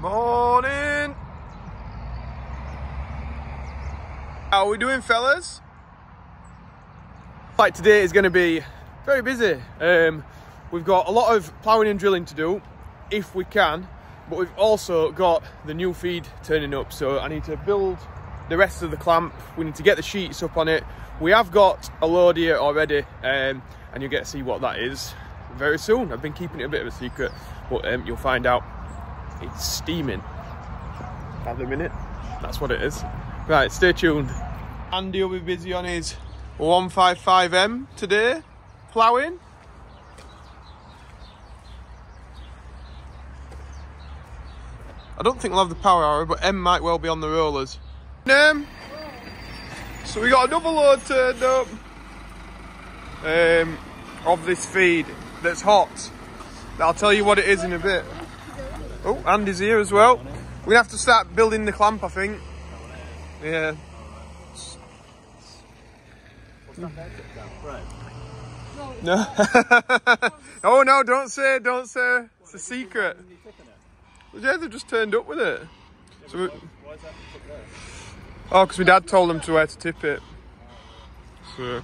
Morning. How are we doing, fellas? Like today is going to be very busy. Um, we've got a lot of ploughing and drilling to do, if we can, but we've also got the new feed turning up. So I need to build the rest of the clamp. We need to get the sheets up on it. We have got a load here already, um, and you'll get to see what that is very soon. I've been keeping it a bit of a secret, but um, you'll find out. It's steaming at the minute. That's what it is. Right, stay tuned. Andy will be busy on his 155M today, ploughing. I don't think we'll have the power harrow, but Em might well be on the rollers. Um, so we got another load turned up um, of this feed that's hot. I'll tell you what it is in a bit. Oh, Andy's here as well. Gonna have to start building the clamp, I think. Yeah. No. oh no, don't say, don't say. It's a secret. Yeah, they've just turned up with it. So we, oh, because my dad told them to where to tip it. So,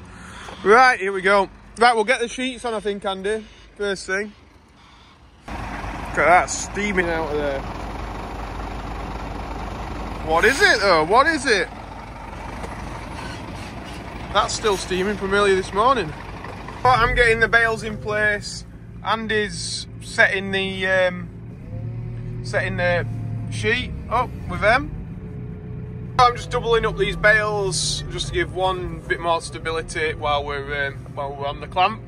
right, here we go. Right, we'll get the sheets on, I think, Andy. First thing. Look at that steaming out of there. What is it though? What is it? That's still steaming from earlier this morning. But I'm getting the bales in place. Andy's setting the um, setting the sheet up with them. I'm just doubling up these bales just to give one bit more stability while we're um, while we're on the clamp,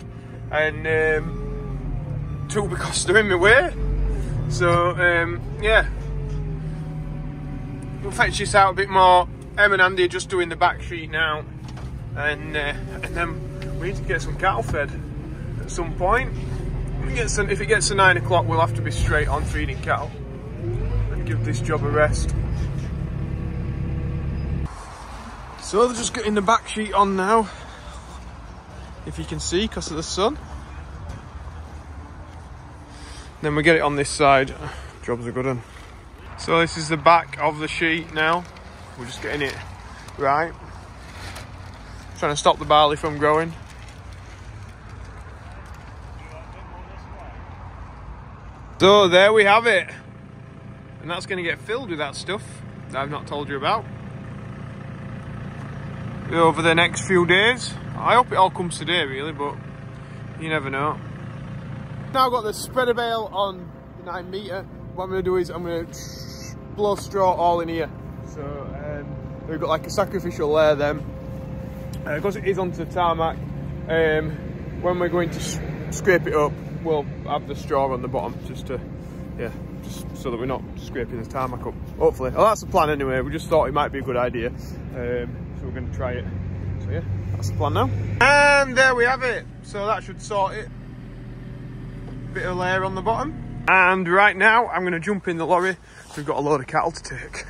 and um, two because they're in my way. So um, yeah, we'll fetch this out a bit more. Em and Andy are just doing the back sheet now, and uh, and then we need to get some cattle fed at some point. If it gets to, if it gets to nine o'clock, we'll have to be straight on feeding cattle and give this job a rest. So they're just getting the back sheet on now, if you can see, because of the sun. Then we get it on this side. Job's a good one. So this is the back of the sheet now. We're just getting it right. Trying to stop the barley from growing. So there we have it. And that's going to get filled with that stuff that I've not told you about. Over the next few days. I hope it all comes today really, but you never know. Now I've got the spreader bale on the 9 metre. What I'm going to do is I'm going to blow straw all in here. So um, we've got like a sacrificial layer then. Uh, because it is onto the tarmac, um, when we're going to scrape it up, we'll have the straw on the bottom just to, yeah, just so that we're not scraping the tarmac up. Hopefully. Well, that's the plan anyway. We just thought it might be a good idea. Um, so we're going to try it. So yeah, that's the plan now. And there we have it. So that should sort it bit of layer on the bottom. And right now, I'm going to jump in the lorry. We've got a load of cattle to take.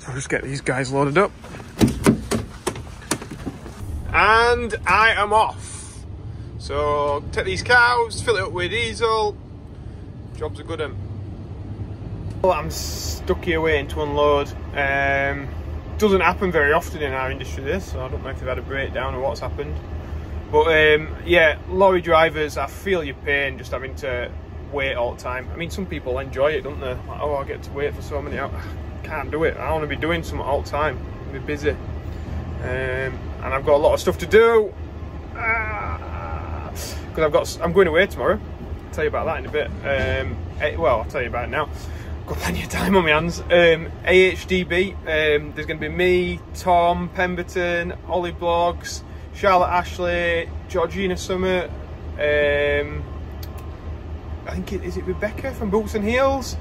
So I'll just get these guys loaded up. And I am off. So take these cows, fill it up with diesel. Job's a good one. Well, I'm stuck here waiting to unload. Um, doesn't happen very often in our industry this, so I don't know if they've had a breakdown or what's happened. But um, yeah, lorry drivers, I feel your pain just having to wait all the time. I mean, some people enjoy it, don't they? Like, oh, I get to wait for so many hours. Can't do it. I want to be doing something all the time. Be busy. Um, and I've got a lot of stuff to do. Because ah, I've got, I'm going away tomorrow. I'll tell you about that in a bit. Um, well, I'll tell you about it now. Got plenty of time on my hands. Um, AHDB. Um, there's going to be me, Tom, Pemberton, Olly Blogs. Charlotte Ashley, Georgina Summit, um, I think it is it Rebecca from Boots and Heels,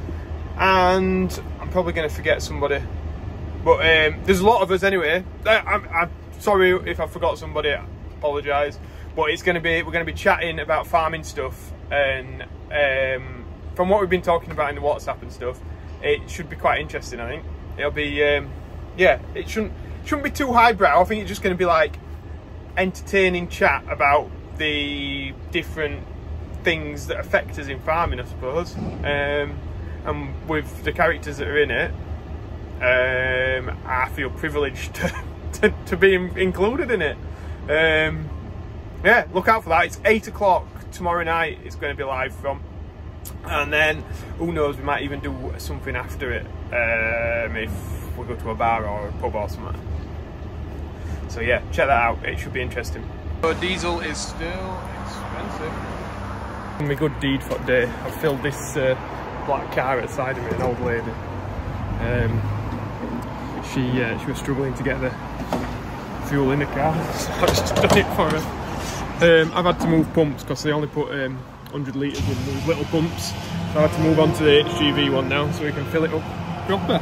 and I'm probably going to forget somebody. But um, there's a lot of us anyway. I, I'm, I'm sorry if I forgot somebody. I apologise. But it's going to be we're going to be chatting about farming stuff, and um, from what we've been talking about in the WhatsApp and stuff, it should be quite interesting. I think it'll be um, yeah. It shouldn't shouldn't be too highbrow. I think it's just going to be like entertaining chat about the different things that affect us in farming, I suppose. Um, and with the characters that are in it, um, I feel privileged to, to, to be included in it. Um, yeah, look out for that. It's eight o'clock tomorrow night. It's going to be live from, and then who knows? We might even do something after it um, if we go to a bar or a pub or something. So yeah, check that out. It should be interesting. So diesel is still expensive. My good deed for the day. I've filled this uh, black car outside of me, an old lady. Um, she uh, she was struggling to get the fuel in the car, so I've just done it for her. Um, I've had to move pumps because they only put um, 100 litres in these little pumps. So I had to move on to the HGV one now so we can fill it up proper.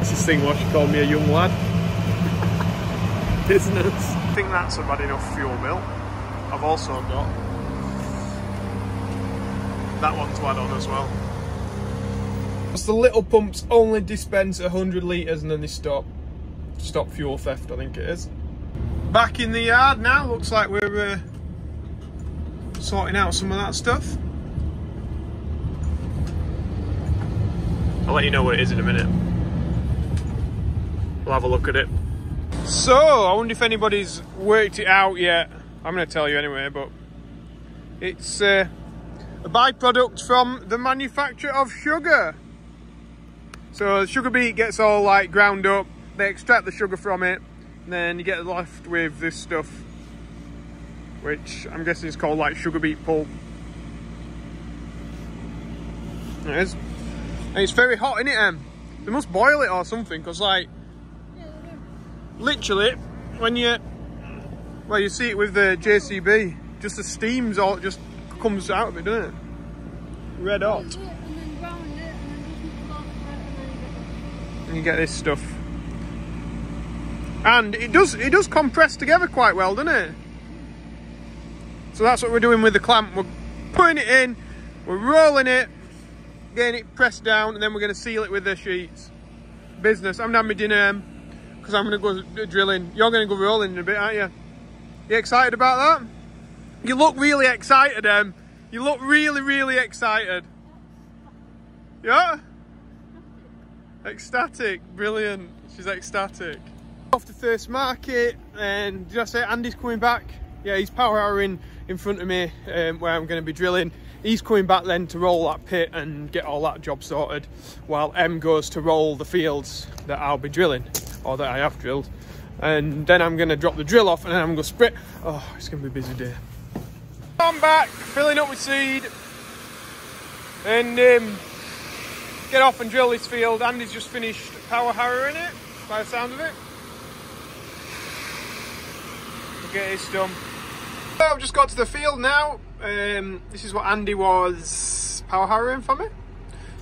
This is thing what she called me a young lad. Business. I think that's a bad enough fuel bill. I've also got that one to add on as well. the little pumps only dispense 100 litres and then they stop. Stop fuel theft, I think it is. Back in the yard now, looks like we're uh, sorting out some of that stuff. I'll let you know what it is in a minute. We'll have a look at it. So, I wonder if anybody's worked it out yet. I'm going to tell you anyway, but it's uh, a byproduct from the manufacture of sugar. So the sugar beet gets all like ground up, they extract the sugar from it, and then you get left with this stuff, which I'm guessing is called like sugar beet pulp. It is. And it's very hot, in it, Em? They must boil it or something, because like, literally, when you, well, you see it with the JCB, just the steams all just comes out of it, doesn't it? Red hot. And you get this stuff. And it does it does compress together quite well, doesn't it? So that's what we're doing with the clamp. We're putting it in, we're rolling it, getting it pressed down, and then we're going to seal it with the sheets. Business. I'm having my dinner um, because I'm going to go drilling. You're going to go rolling in a bit, aren't you? You excited about that? You look really excited, Em. You look really, really excited. Yeah? Ecstatic. Brilliant. She's ecstatic off to Thirsk Market and did I say Andy's coming back? Yeah, he's power harrowing in front of me um, where I'm going to be drilling. He's coming back then to roll that pit and get all that job sorted while Em goes to roll the fields that I'll be drilling or that I have drilled. And then I'm to drop the drill off and then I'm going to spray. Oh, it's to be a busy day. I'm back, filling up with seed and um, get off and drill this field. Andy's just finished power harrowing it by the sound of it. get this done. So I've just got to the field now. Um, this is what Andy was power harrowing for me.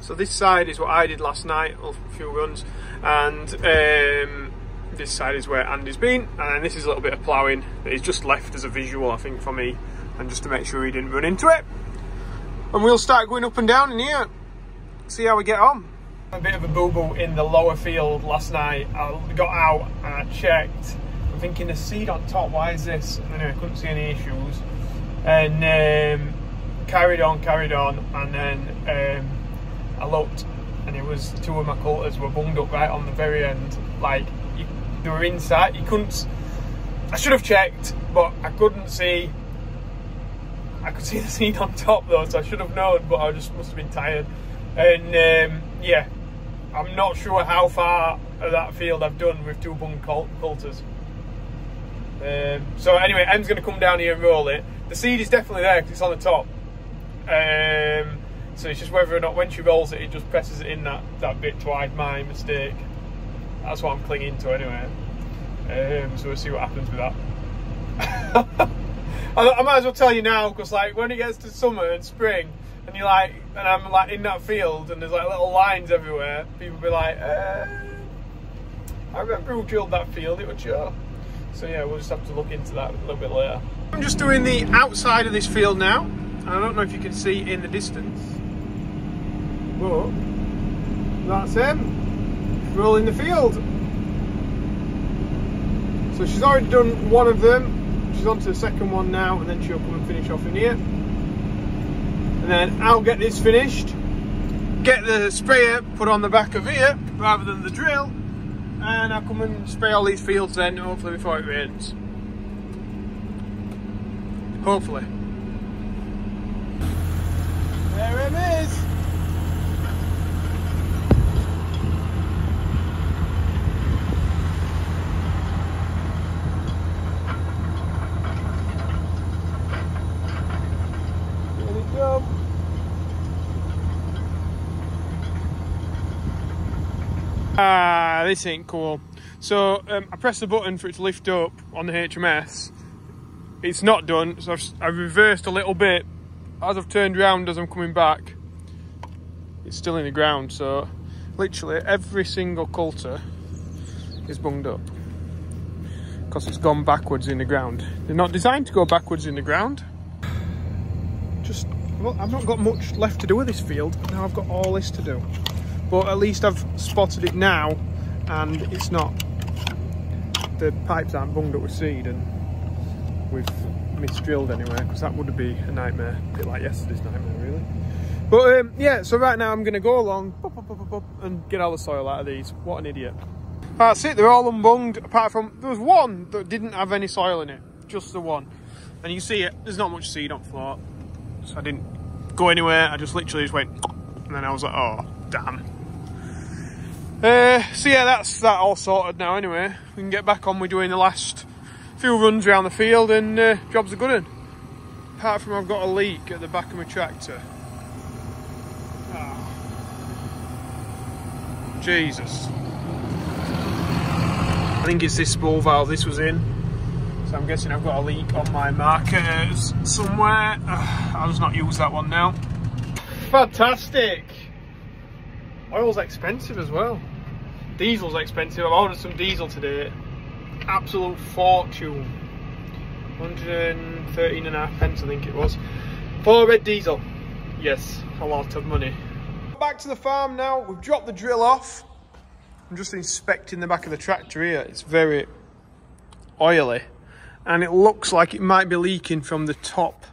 So this side is what I did last night, a few runs, and um, this side is where Andy's been, and this is a little bit of ploughing that he's just left as a visual, I think, for me, and just to make sure he didn't run into it. And we'll start going up and down in here, see how we get on. A bit of a boo-boo in the lower field last night. I got out and I checked I'm thinking the seed on top, why is this? Anyway, I couldn't see any issues. And um, carried on, carried on, and then um, I looked and it was two of my coulters were bunged up right on the very end. Like, you, they were inside, you couldn't, I should have checked, but I couldn't see. I could see the seed on top though, so I should have known, but I just must have been tired. And um, yeah, I'm not sure how far of that field I've done with two bung coulters. Um, so anyway, Em's going to come down here and roll it. The seed is definitely there because it's on the top. Um, so it's just whether or not when she rolls it, it just presses it in that, that bit twice. My mistake. That's what I'm clinging to anyway. Um, so we'll see what happens with that. I, might as well tell you now because like when it gets to summer and spring and you're like, and I'm like in that field and there's like little lines everywhere, people be like, uh, I remember who drilled that field, it was Joe. So yeah, we'll just have to look into that a little bit later. I'm just doing the outside of this field now. I don't know if you can see in the distance, but that's him rolling the field. So she's already done one of them. She's on to the second one now, and then she'll come and finish off in here. And then I'll get this finished, get the sprayer put on the back of here rather than the drill and I'll come and spray all these fields then hopefully before it rains. Hopefully. There it is. Ah, this ain't cool. So um, I pressed the button for it to lift up on the HMS. It's not done, so I've, I've reversed a little bit. As I've turned around as I'm coming back, it's still in the ground. So literally every single coulter is bunged up because it's gone backwards in the ground. They're not designed to go backwards in the ground. Just, well, I've not got much left to do with this field. Now I've got all this to do but at least I've spotted it now and it's not the pipes aren't bunged up with seed and we've misdrilled anywhere because that would be a nightmare. A bit like yesterday's nightmare really. But um, yeah so right now I'm gonna go along and get all the soil out of these. What an idiot. That's it they're all unbunged apart from there was one that didn't have any soil in it just the one. And you see it there's not much seed on floor. So I didn't go anywhere I just literally just went and then I was like oh damn uh, so yeah, that's that all sorted now anyway. We can get back on with doing the last few runs around the field and uh, jobs are good. Apart from I've got a leak at the back of my tractor. Oh. Jesus. I think it's this spool valve this was in. So I'm guessing I've got a leak on my markers somewhere. Uh, I'll just not use that one now. Fantastic. Oil's expensive as well. Diesel's expensive. I've ordered some diesel today. Absolute fortune. 113 and a half pence I think it was. For red diesel. Yes, a lot of money. Back to the farm now. We've dropped the drill off. I'm just inspecting the back of the tractor here. It's very oily. And it looks like it might be leaking from the top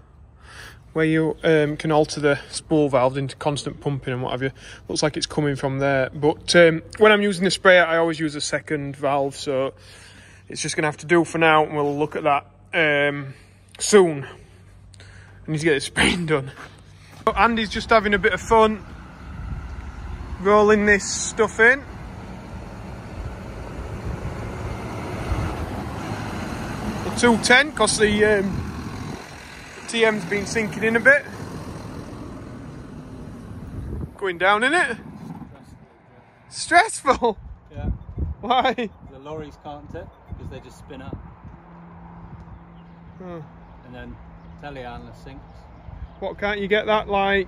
where you um, can alter the spool valve into constant pumping and what have you. Looks like it's coming from there. But um, when I'm using the sprayer, I always use a second valve. So it's just going to have to do for now. And we'll look at that um, soon. I need to get the spraying done. But Andy's just having a bit of fun rolling this stuff in. The 210 because the um, TM's been sinking in a bit. Going down in it? Stressful? Yeah. Why? The lorries can't tip because they just spin up. Hmm. And then telehandler sinks. What can't you get that like?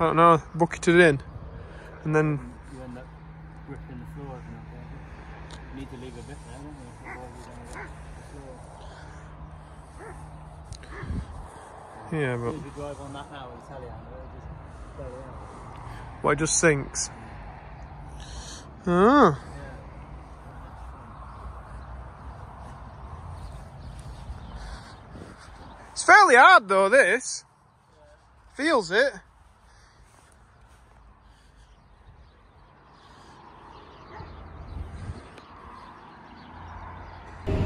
I don't know, bucketed in. And then you end up gripping the floor. You need to leave a bit there, don't you? Yeah, but. If you drive on that now telehandler, it just. Well, it just sinks. Ah. It's fairly hard though, this. Feels it.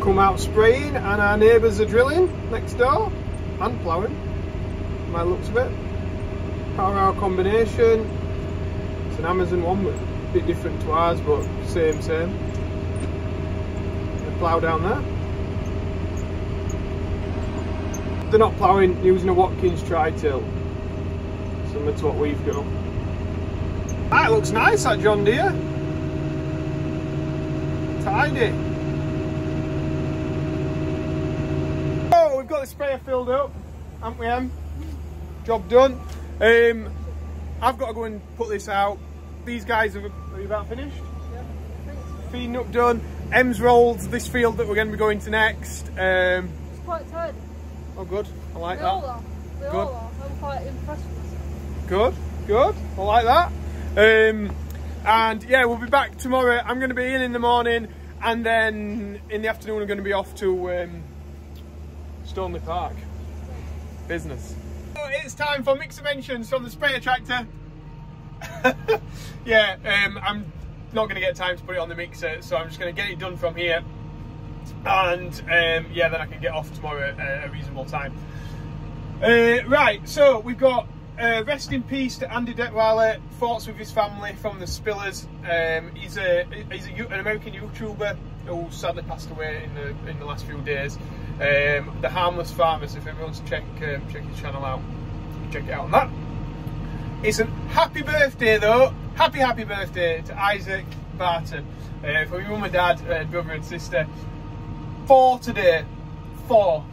Come out spraying and our neighbours are drilling next door and ploughing by looks of it. Power harrow combination. It's an Amazone one, but a bit different to ours, but same, same. The plough down there. They're not ploughing using a Watkins tri-till, similar to what we've got. That looks nice, that John Deere. Tidy. Oh, we've got the sprayer filled up, haven't we, Em? Job done. Um, I've got to go and put this out. These guys are, are about finished? Yeah. Feeding up done. Em's rolled this field that we're going to be going to next. Um, it's quite tidy. Oh good, I like we that. All are. We good. all are. I'm quite impressed with Good, good, I like that. Um, and yeah, we'll be back tomorrow. I'm going to be in in the morning and then in the afternoon I'm going to be off to um, Stoneleigh Park. Business it's time for mixer mentions from the sprayer tractor. yeah, um, I'm not going to get time to put it on the mixer, so I'm just going to get it done from here. And um, yeah, then I can get off tomorrow at a reasonable time. Uh, right, so we've got uh, rest in peace to Andy Detwiler, thoughts with his family from the Spillers. Um, he's a he's a, an American YouTuber who sadly passed away in the in the last few days. Um, the Harmless Farmers. If everyone wants to check um, check his channel out, check it out on that. It's a happy birthday though. Happy happy birthday to Isaac Barton uh, from your mum and dad, uh, brother and sister. Four today. Four.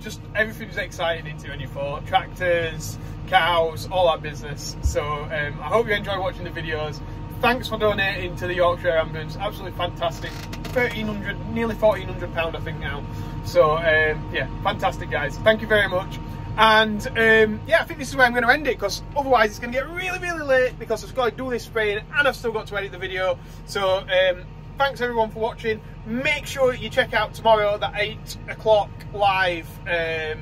Just everything's exciting into when you're four. Tractors, cows, all that business. So um, I hope you enjoy watching the videos. Thanks for donating to the Yorkshire Ambulance. Absolutely fantastic. 1300 nearly 1400 pound I think now. So um, yeah, fantastic guys. Thank you very much. And um, yeah, I think this is where I'm going to end it because otherwise it's going to get really, really late because I've got to do this spraying and I've still got to edit the video. So um, thanks everyone for watching. Make sure you check out tomorrow the 8 o'clock live um,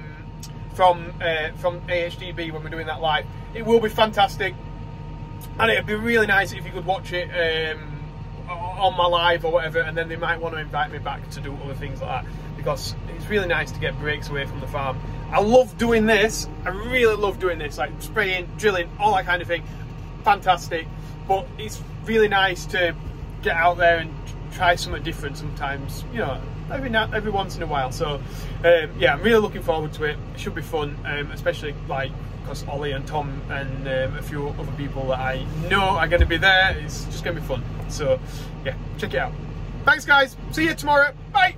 from uh, from AHDB when we're doing that live. It will be fantastic and it'd be really nice if you could watch it um, on my live or whatever and then they might want to invite me back to do other things like that because it's really nice to get breaks away from the farm. I love doing this. I really love doing this, like spraying, drilling, all that kind of thing. Fantastic. But it's really nice to get out there and try something different sometimes, you know, every now, every once in a while. So, um, yeah, I'm really looking forward to it. It should be fun, um, especially like because Ollie and Tom and um, a few other people that I know are going to be there. It's just going to be fun. So, yeah, check it out. Thanks, guys. See you tomorrow. Bye.